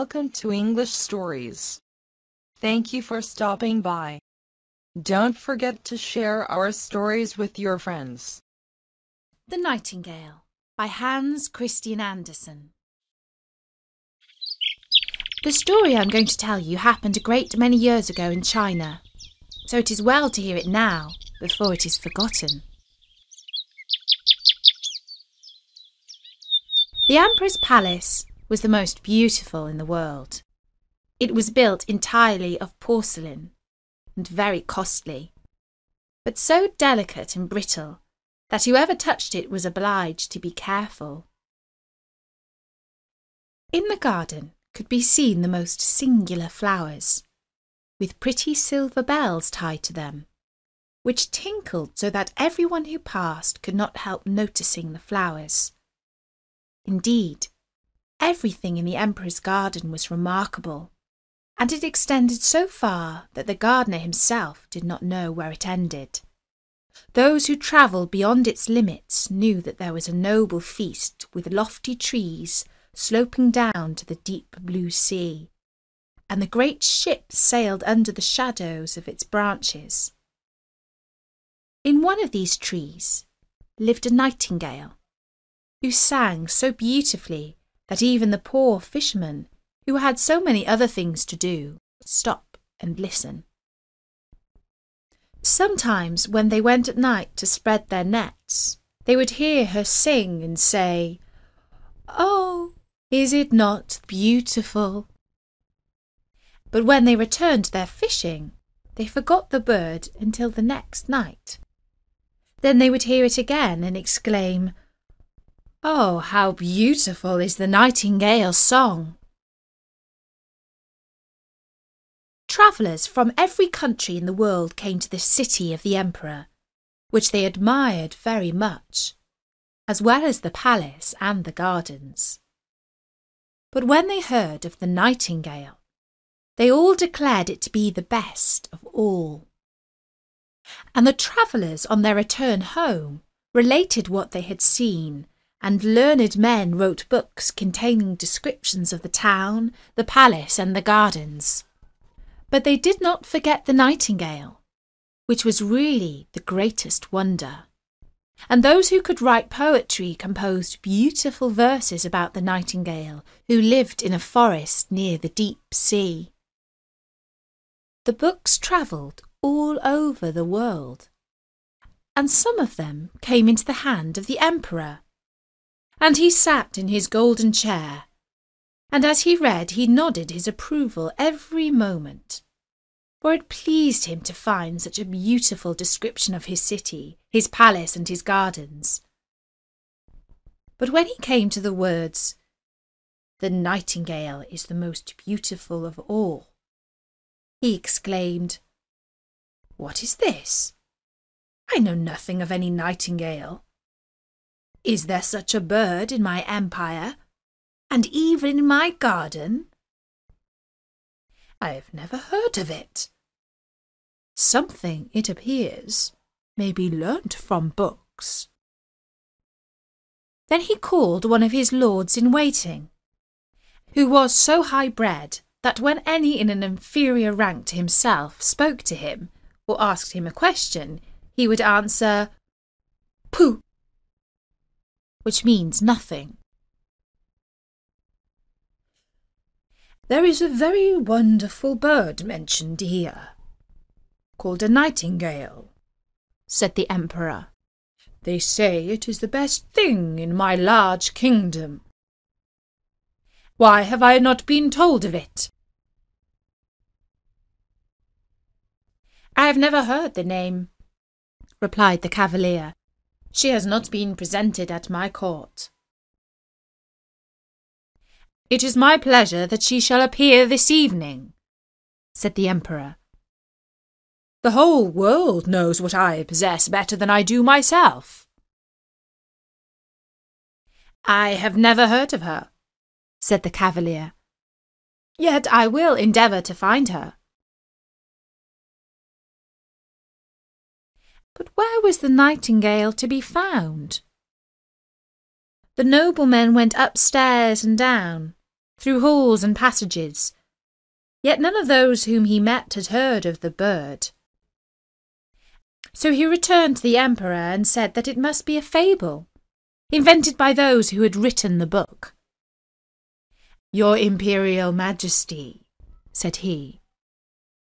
welcome to English Stories. Thank you for stopping by. Don't forget to share our stories with your friends. The Nightingale by Hans Christian Andersen. The story I'm going to tell you happened a great many years ago in China, so it is well to hear it now before it is forgotten. The Emperor's palace was the most beautiful in the world. It was built entirely of porcelain and very costly, but so delicate and brittle that whoever touched it was obliged to be careful. In the garden could be seen the most singular flowers, with pretty silver bells tied to them, which tinkled so that everyone who passed could not help noticing the flowers. Indeed, Everything in the Emperor's garden was remarkable, and it extended so far that the gardener himself did not know where it ended. Those who travelled beyond its limits knew that there was a noble feast with lofty trees sloping down to the deep blue sea, and the great ship sailed under the shadows of its branches. In one of these trees lived a nightingale, who sang so beautifully that even the poor fishermen, who had so many other things to do, would stop and listen. Sometimes, when they went at night to spread their nets, they would hear her sing and say, Oh, is it not beautiful? But when they returned to their fishing, they forgot the bird until the next night. Then they would hear it again and exclaim, Oh, how beautiful is the nightingale's song! Travellers from every country in the world came to the city of the emperor, which they admired very much, as well as the palace and the gardens. But when they heard of the nightingale, they all declared it to be the best of all. And the travellers on their return home related what they had seen and learned men wrote books containing descriptions of the town, the palace, and the gardens. But they did not forget the nightingale, which was really the greatest wonder. And those who could write poetry composed beautiful verses about the nightingale who lived in a forest near the deep sea. The books travelled all over the world, and some of them came into the hand of the emperor and he sat in his golden chair. And as he read, he nodded his approval every moment, for it pleased him to find such a beautiful description of his city, his palace, and his gardens. But when he came to the words, The nightingale is the most beautiful of all, he exclaimed, What is this? I know nothing of any nightingale. Is there such a bird in my empire, and even in my garden? I have never heard of it. Something, it appears, may be learnt from books. Then he called one of his lords in waiting, who was so high bred that when any in an inferior rank to himself spoke to him or asked him a question, he would answer, Pooh! Which means nothing. There is a very wonderful bird mentioned here, called a nightingale, said the Emperor. They say it is the best thing in my large kingdom. Why have I not been told of it? I have never heard the name, replied the Cavalier. She has not been presented at my court. It is my pleasure that she shall appear this evening, said the Emperor. The whole world knows what I possess better than I do myself. I have never heard of her, said the Cavalier. Yet I will endeavour to find her. But where was the nightingale to be found? The noblemen went upstairs and down, through halls and passages. Yet none of those whom he met had heard of the bird. So he returned to the emperor and said that it must be a fable, invented by those who had written the book. Your imperial majesty, said he,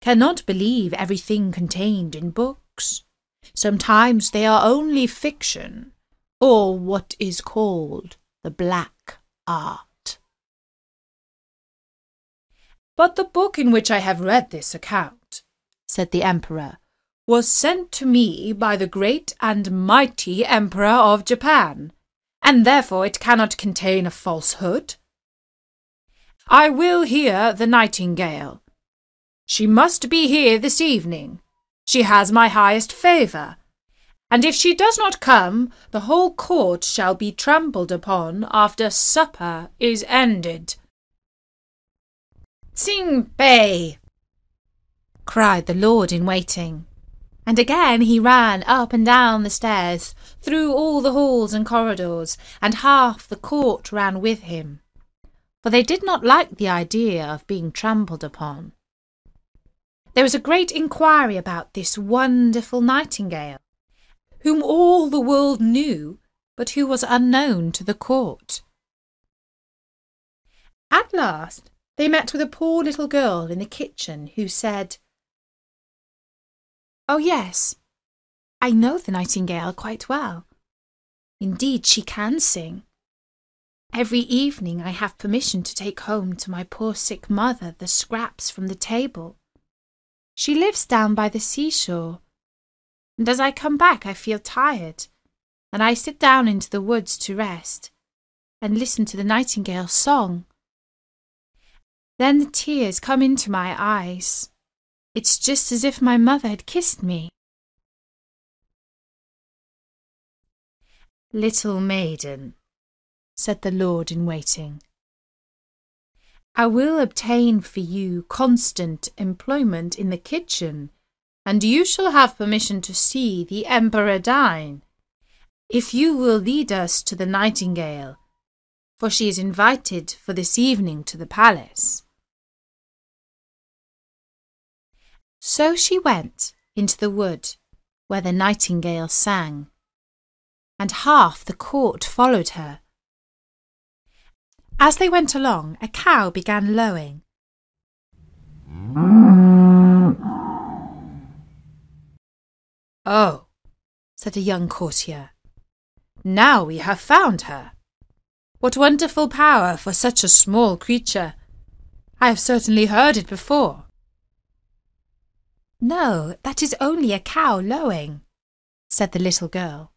cannot believe everything contained in books. Sometimes they are only fiction, or what is called the black art. But the book in which I have read this account, said the emperor, was sent to me by the great and mighty Emperor of Japan, and therefore it cannot contain a falsehood. I will hear the nightingale. She must be here this evening. She has my highest favour. And if she does not come, the whole court shall be trampled upon after supper is ended. Tsing Bei! cried the lord in waiting. And again he ran up and down the stairs, through all the halls and corridors, and half the court ran with him, for they did not like the idea of being trampled upon. There was a great inquiry about this wonderful nightingale, whom all the world knew, but who was unknown to the court. At last they met with a poor little girl in the kitchen who said, Oh, yes. I know the nightingale quite well. Indeed, she can sing. Every evening I have permission to take home to my poor sick mother the scraps from the table. She lives down by the seashore, and as I come back I feel tired, and I sit down into the woods to rest and listen to the nightingale's song. Then the tears come into my eyes it's just as if my mother had kissed me. Little maiden, said the lord in waiting, I will obtain for you constant employment in the kitchen, and you shall have permission to see the emperor dine, if you will lead us to the nightingale, for she is invited for this evening to the palace. So she went into the wood where the nightingale sang, and half the court followed her. As they went along, a cow began lowing. Oh, said a young courtier, now we have found her. What wonderful power for such a small creature! I have certainly heard it before. No, that is only a cow lowing, said the little girl.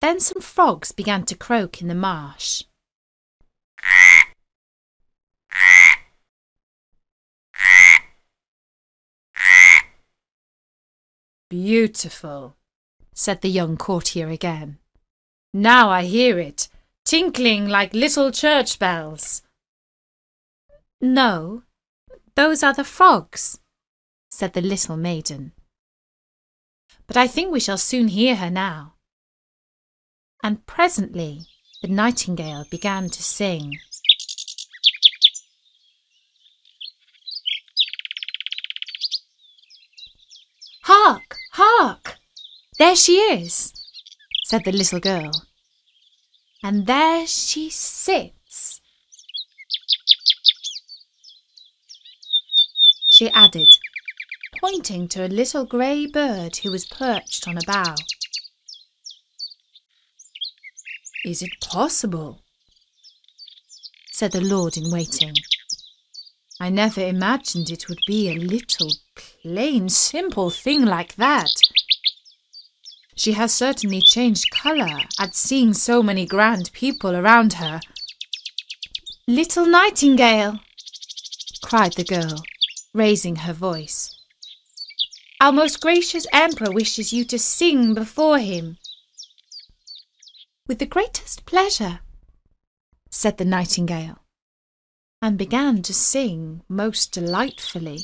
Then some frogs began to croak in the marsh. Beautiful, said the young courtier again. Now I hear it, tinkling like little church bells. No, those are the frogs, said the little maiden. But I think we shall soon hear her now. And presently the nightingale began to sing. Hark! Hark! There she is, said the little girl. And there she sits she added, pointing to a little grey bird who was perched on a bough. Is it possible? said the lord in waiting. I never imagined it would be a little, plain, simple thing like that. She has certainly changed colour at seeing so many grand people around her. Little Nightingale, cried the girl, raising her voice. Our most gracious Emperor wishes you to sing before him. With the greatest pleasure, said the nightingale, and began to sing most delightfully.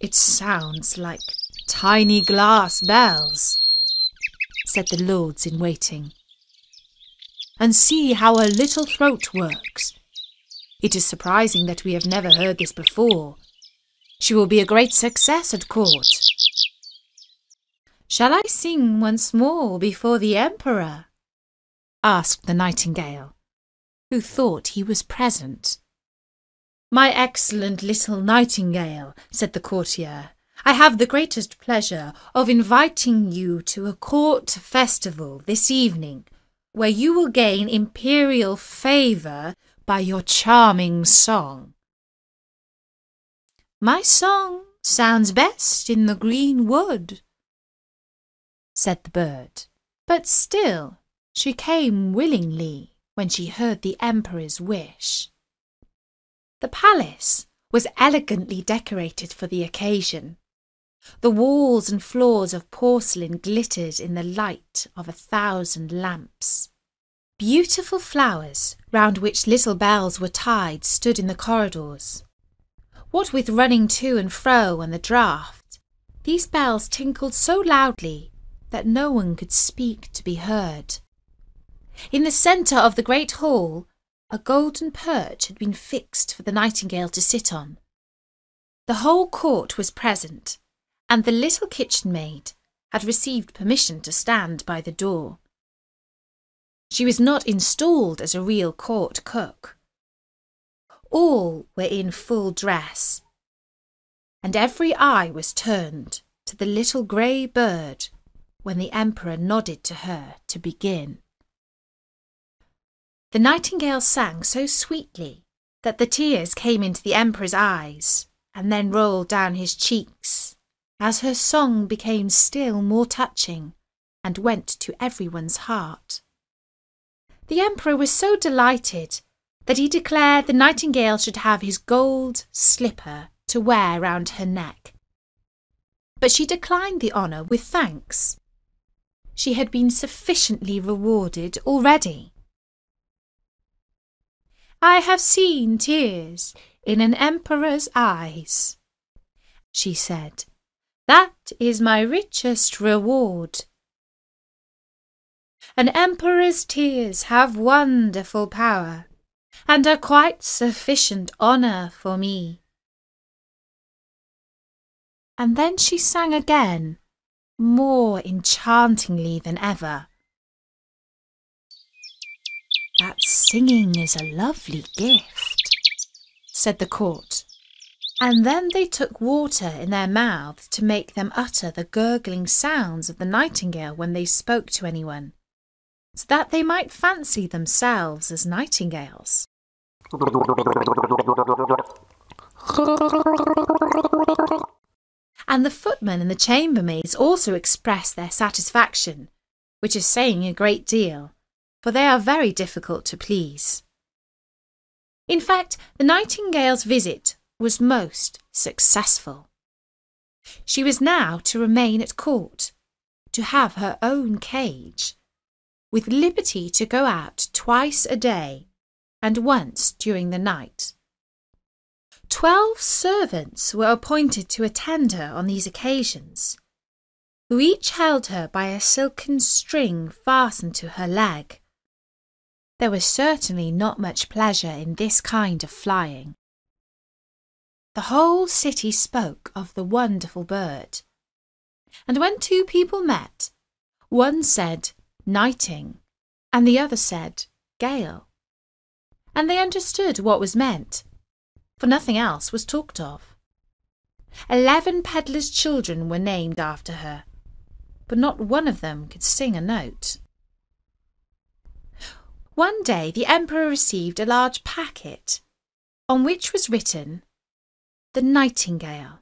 It sounds like tiny glass bells, said the lords in waiting. and see how her little throat works. It is surprising that we have never heard this before. She will be a great success at court. Shall I sing once more before the Emperor? asked the Nightingale, who thought he was present. My excellent little Nightingale, said the courtier, I have the greatest pleasure of inviting you to a court festival this evening, where you will gain imperial favour by your charming song. My song sounds best in the green wood, said the bird. But still she came willingly when she heard the Emperor's wish. The palace was elegantly decorated for the occasion. The walls and floors of porcelain glittered in the light of a thousand lamps. Beautiful flowers, round which little bells were tied, stood in the corridors. What with running to and fro and the draught, these bells tinkled so loudly that no one could speak to be heard. In the centre of the great hall, a golden perch had been fixed for the nightingale to sit on. The whole court was present, and the little kitchen maid had received permission to stand by the door. She was not installed as a real court cook. All were in full dress, and every eye was turned to the little grey bird when the Emperor nodded to her to begin. The nightingale sang so sweetly that the tears came into the Emperor's eyes and then rolled down his cheeks as her song became still more touching and went to everyone's heart. The Emperor was so delighted that he declared the nightingale should have his gold slipper to wear round her neck. But she declined the honour with thanks she had been sufficiently rewarded already. I have seen tears in an emperor's eyes, she said. That is my richest reward. An emperor's tears have wonderful power and are quite sufficient honour for me. And then she sang again more enchantingly than ever. That singing is a lovely gift, said the court. And then they took water in their mouths to make them utter the gurgling sounds of the nightingale when they spoke to anyone, so that they might fancy themselves as nightingales and the footmen and the chambermaids also express their satisfaction, which is saying a great deal, for they are very difficult to please. In fact, the Nightingale's visit was most successful. She was now to remain at court, to have her own cage, with liberty to go out twice a day and once during the night. Twelve servants were appointed to attend her on these occasions, who each held her by a silken string fastened to her leg. There was certainly not much pleasure in this kind of flying. The whole city spoke of the wonderful bird, and when two people met, one said nighting, and the other said gale, and they understood what was meant for nothing else was talked of. Eleven peddlers' children were named after her, but not one of them could sing a note. One day the Emperor received a large packet on which was written, The Nightingale.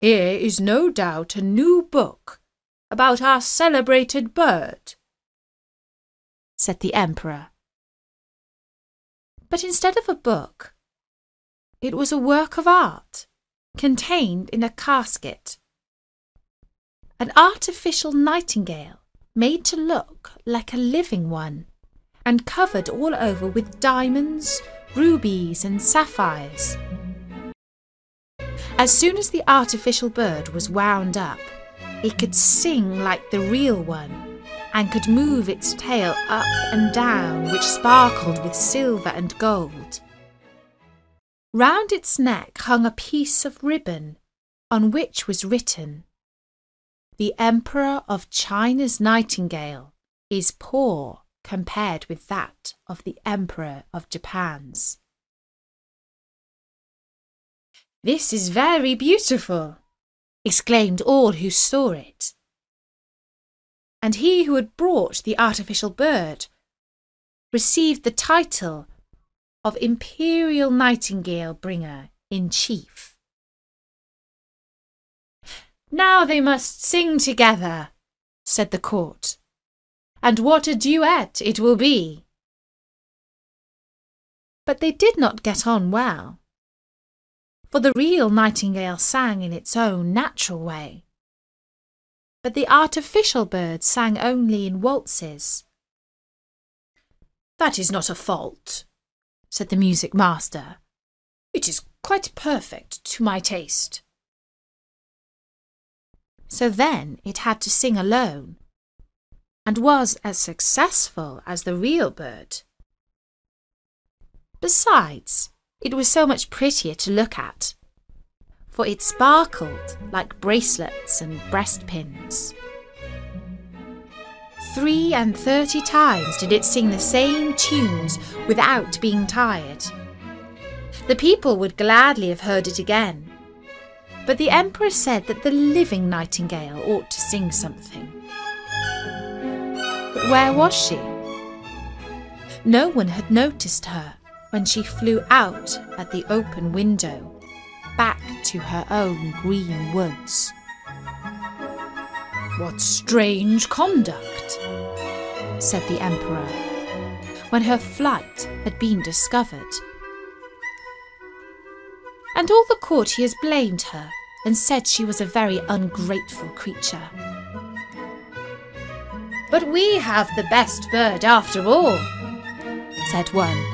Here is no doubt a new book about our celebrated bird, said the Emperor but instead of a book, it was a work of art contained in a casket. An artificial nightingale made to look like a living one and covered all over with diamonds, rubies, and sapphires. As soon as the artificial bird was wound up, it could sing like the real one and could move its tail up and down, which sparkled with silver and gold. Round its neck hung a piece of ribbon on which was written, The Emperor of China's nightingale is poor compared with that of the Emperor of Japan's. This is very beautiful, exclaimed all who saw it. And he who had brought the artificial bird received the title of Imperial Nightingale Bringer in Chief. Now they must sing together, said the court, and what a duet it will be. But they did not get on well, for the real nightingale sang in its own natural way, but the artificial bird sang only in waltzes. That is not a fault, said the music master. It is quite perfect to my taste. So then it had to sing alone, and was as successful as the real bird. Besides, it was so much prettier to look at, for it sparkled like bracelets and breastpins. Three and thirty times did it sing the same tunes without being tired. The people would gladly have heard it again, but the Emperor said that the living nightingale ought to sing something. But where was she? No one had noticed her when she flew out at the open window, back to her own green woods. What strange conduct, said the Emperor, when her flight had been discovered. And all the courtiers blamed her and said she was a very ungrateful creature. But we have the best bird after all, said one.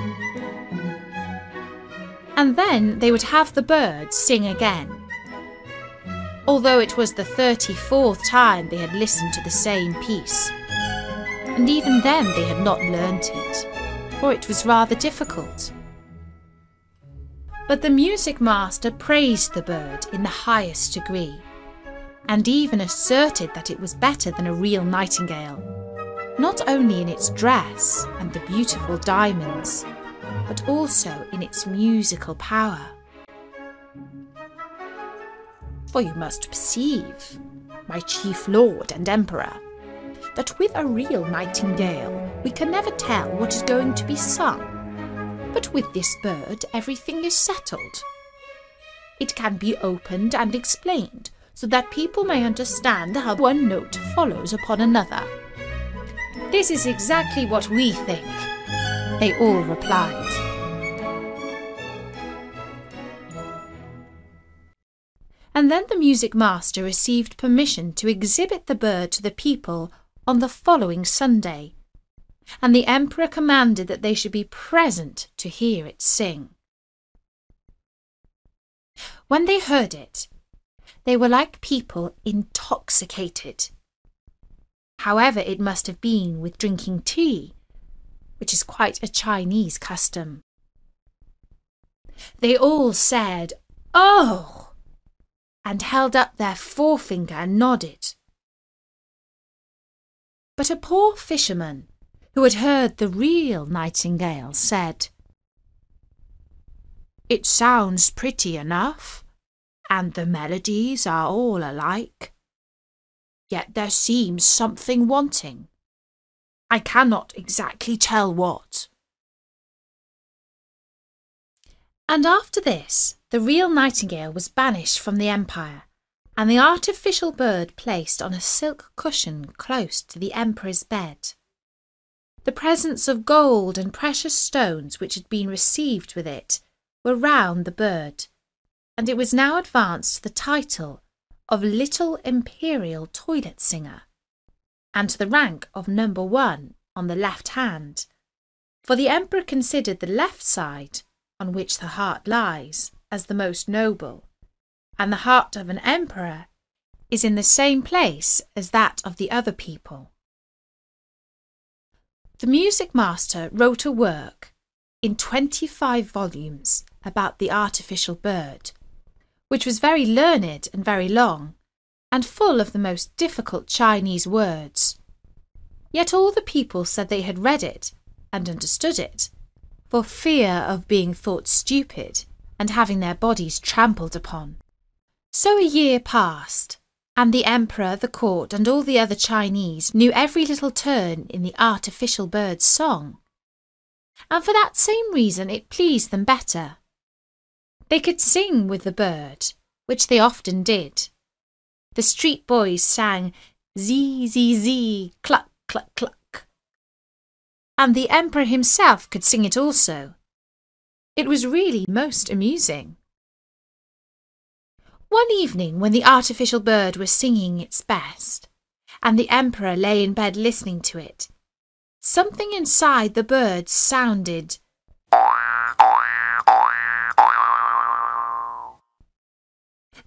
And then they would have the birds sing again although it was the 34th time they had listened to the same piece. And even then they had not learnt it, for it was rather difficult. But the music master praised the bird in the highest degree, and even asserted that it was better than a real nightingale, not only in its dress and the beautiful diamonds, but also in its musical power. For you must perceive, my chief lord and emperor, that with a real nightingale we can never tell what is going to be sung. But with this bird everything is settled. It can be opened and explained so that people may understand how one note follows upon another. This is exactly what we think, they all replied. And then the music master received permission to exhibit the bird to the people on the following Sunday, and the emperor commanded that they should be present to hear it sing. When they heard it, they were like people intoxicated. However, it must have been with drinking tea, which is quite a Chinese custom. They all said, Oh! And held up their forefinger and nodded. But a poor fisherman, who had heard the real nightingale, said, It sounds pretty enough, and the melodies are all alike. Yet there seems something wanting. I cannot exactly tell what. And after this, the real nightingale was banished from the empire, and the artificial bird placed on a silk cushion close to the emperor's bed. The presents of gold and precious stones which had been received with it were round the bird, and it was now advanced to the title of Little Imperial Toilet Singer, and to the rank of number one on the left hand, for the emperor considered the left side on which the heart lies, as the most noble, and the heart of an emperor is in the same place as that of the other people. The music master wrote a work in 25 volumes about the artificial bird, which was very learned and very long, and full of the most difficult Chinese words. Yet all the people said they had read it and understood it, for fear of being thought stupid and having their bodies trampled upon. So a year passed, and the emperor, the court, and all the other Chinese knew every little turn in the artificial bird's song. And for that same reason it pleased them better. They could sing with the bird, which they often did. The street boys sang zee zee zee, cluck cluck cluck. And the emperor himself could sing it also. It was really most amusing. One evening, when the artificial bird was singing its best, and the emperor lay in bed listening to it, something inside the bird sounded.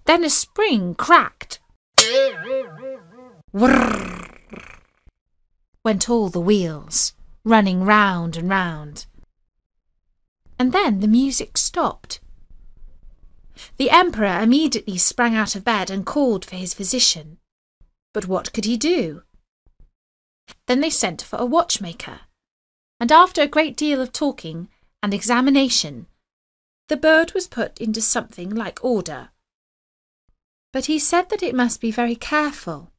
Then a spring cracked. Went all the wheels, running round and round. And then the music stopped. The Emperor immediately sprang out of bed and called for his physician. But what could he do? Then they sent for a watchmaker, and after a great deal of talking and examination, the bird was put into something like order. But he said that it must be very careful,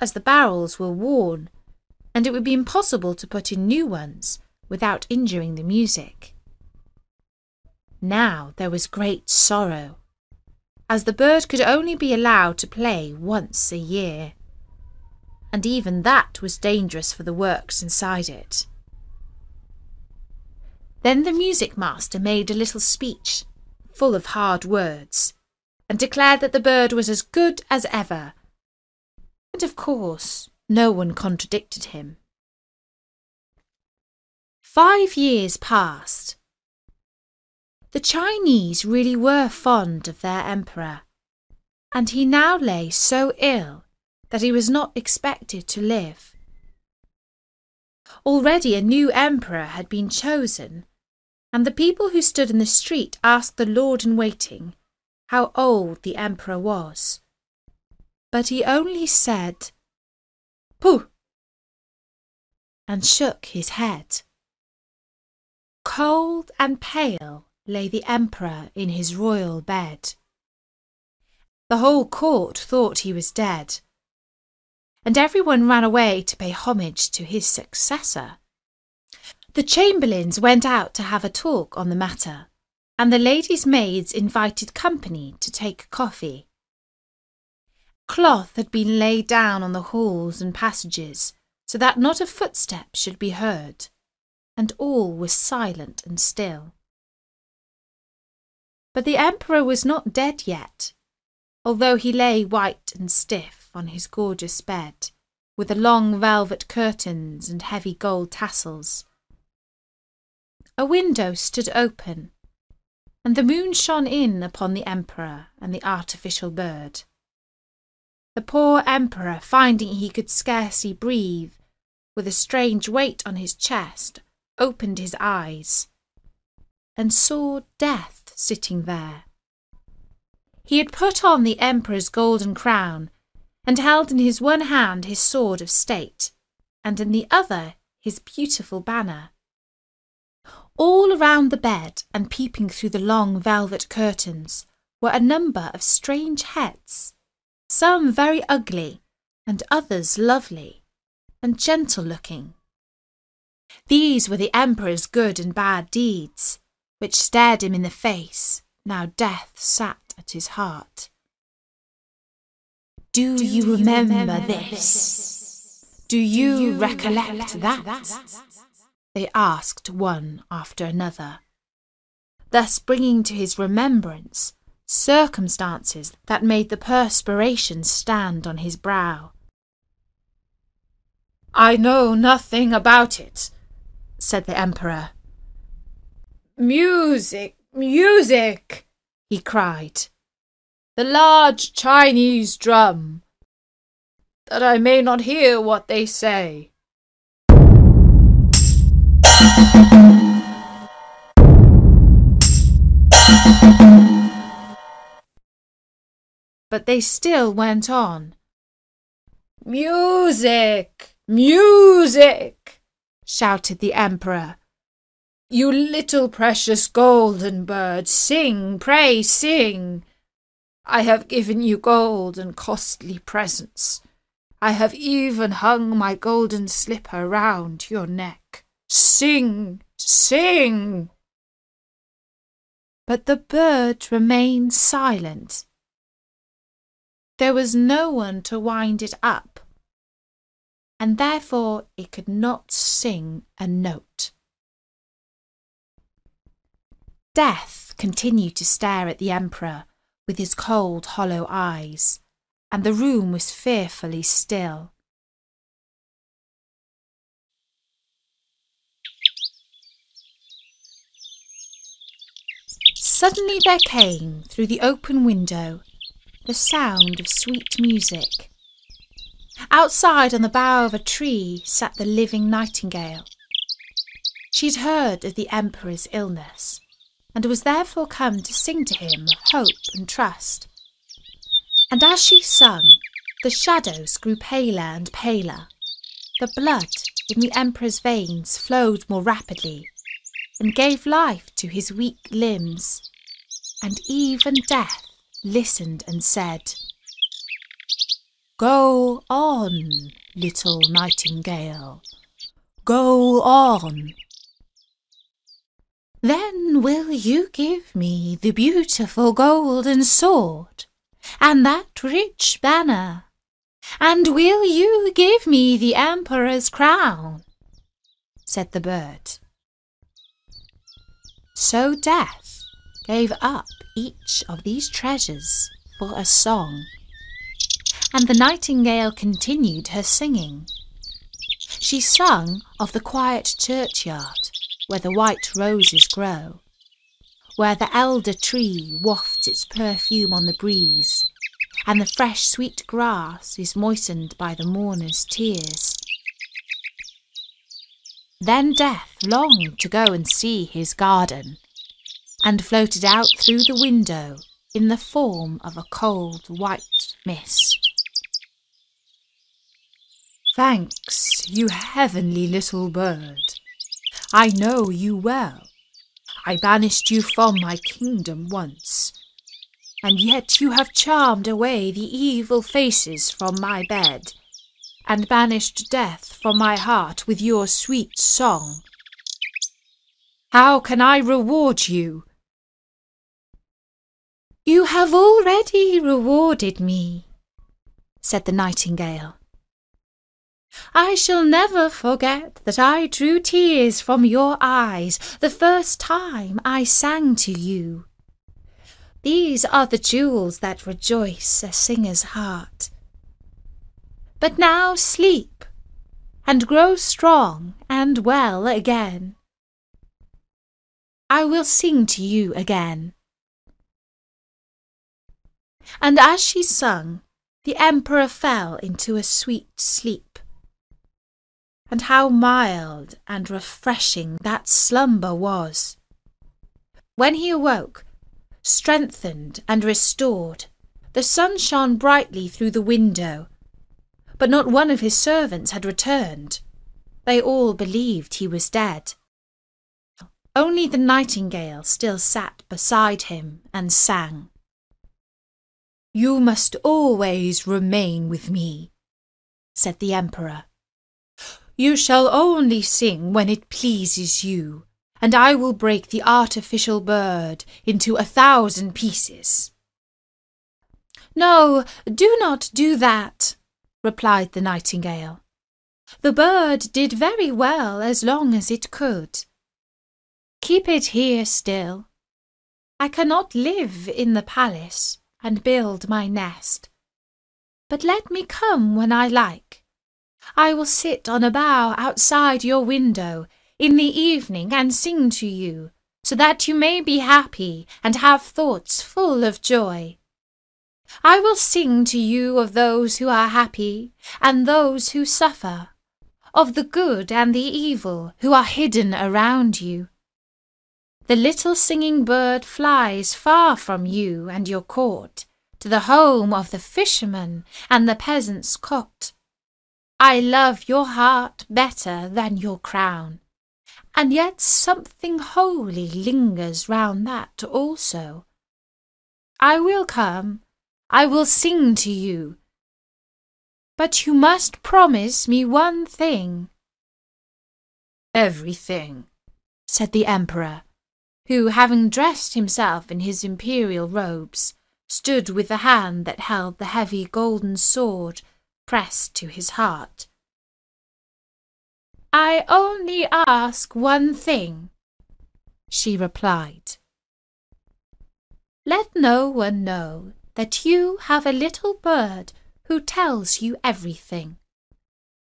as the barrels were worn and it would be impossible to put in new ones without injuring the music. Now there was great sorrow, as the bird could only be allowed to play once a year, and even that was dangerous for the works inside it. Then the music master made a little speech, full of hard words, and declared that the bird was as good as ever. And of course, no one contradicted him. Five years passed. The Chinese really were fond of their emperor, and he now lay so ill that he was not expected to live. Already a new emperor had been chosen, and the people who stood in the street asked the lord in waiting how old the emperor was. But he only said, Pooh! and shook his head. Cold and pale lay the emperor in his royal bed. The whole court thought he was dead, and everyone ran away to pay homage to his successor. The chamberlains went out to have a talk on the matter, and the ladies' maids invited company to take coffee. Cloth had been laid down on the halls and passages so that not a footstep should be heard, and all was silent and still. But the emperor was not dead yet, although he lay white and stiff on his gorgeous bed, with the long velvet curtains and heavy gold tassels. A window stood open, and the moon shone in upon the emperor and the artificial bird. The poor emperor, finding he could scarcely breathe, with a strange weight on his chest, opened his eyes and saw death sitting there. He had put on the emperor's golden crown and held in his one hand his sword of state, and in the other his beautiful banner. All around the bed and peeping through the long velvet curtains were a number of strange heads some very ugly, and others lovely and gentle looking. These were the Emperor's good and bad deeds, which stared him in the face, now death sat at his heart. Do, Do you, remember, remember this? this? Do you, Do you recollect, recollect that? that? They asked one after another, thus bringing to his remembrance circumstances that made the perspiration stand on his brow. I know nothing about it, said the Emperor. Music, music, he cried. The large Chinese drum, that I may not hear what they say. But they still went on. Music! Music! shouted the Emperor. You little precious golden bird, sing, pray sing. I have given you gold and costly presents. I have even hung my golden slipper round your neck. Sing, sing! But the bird remained silent. There was no one to wind it up, and therefore it could not sing a note. Death continued to stare at the Emperor with his cold, hollow eyes, and the room was fearfully still. Suddenly there came, through the open window, the sound of sweet music. Outside on the bough of a tree sat the living nightingale. She had heard of the Emperor's illness and was therefore come to sing to him hope and trust. And as she sung, the shadows grew paler and paler. The blood in the Emperor's veins flowed more rapidly and gave life to his weak limbs, and even death listened and said, Go on, little nightingale, go on. Then will you give me the beautiful golden sword and that rich banner? And will you give me the emperor's crown? said the bird. So Death gave up each of these treasures for a song, and the nightingale continued her singing. She sung of the quiet churchyard where the white roses grow, where the elder tree wafts its perfume on the breeze, and the fresh sweet grass is moistened by the mourner's tears. Then Death longed to go and see his garden, and floated out through the window in the form of a cold white mist. Thanks, you heavenly little bird, I know you well. I banished you from my kingdom once, and yet you have charmed away the evil faces from my bed, and banished death from my heart with your sweet song. How can I reward you? You have already rewarded me, said the nightingale. I shall never forget that I drew tears from your eyes the first time I sang to you. These are the jewels that rejoice a singer's heart. But now sleep, and grow strong and well again. I will sing to you again. And as she sung, the Emperor fell into a sweet sleep and how mild and refreshing that slumber was. When he awoke, strengthened and restored, the sun shone brightly through the window, but not one of his servants had returned. They all believed he was dead. Only the nightingale still sat beside him and sang. You must always remain with me, said the Emperor. You shall only sing when it pleases you, and I will break the artificial bird into a thousand pieces. No, do not do that, replied the nightingale. The bird did very well as long as it could. Keep it here still. I cannot live in the palace and build my nest. But let me come when I like. I will sit on a bough outside your window in the evening and sing to you, so that you may be happy and have thoughts full of joy. I will sing to you of those who are happy and those who suffer, of the good and the evil who are hidden around you. The little singing bird flies far from you and your court to the home of the fisherman and the peasant's cot. I love your heart better than your crown, and yet something holy lingers round that also. I will come, I will sing to you, but you must promise me one thing. Everything, said the Emperor, who, having dressed himself in his imperial robes, stood with the hand that held the heavy golden sword pressed to his heart. I only ask one thing, she replied. Let no one know that you have a little bird who tells you everything.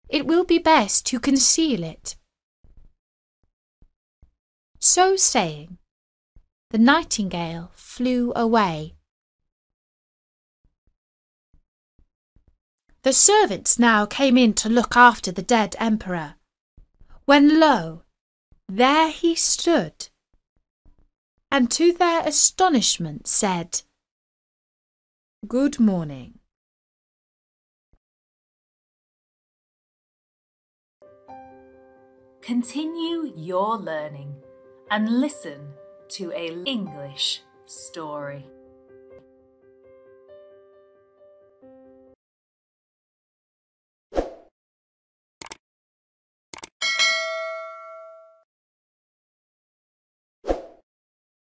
It will be best to conceal it. So saying, the nightingale flew away. The servants now came in to look after the dead emperor, when lo, there he stood, and to their astonishment said, Good morning. Continue your learning and listen to a English story.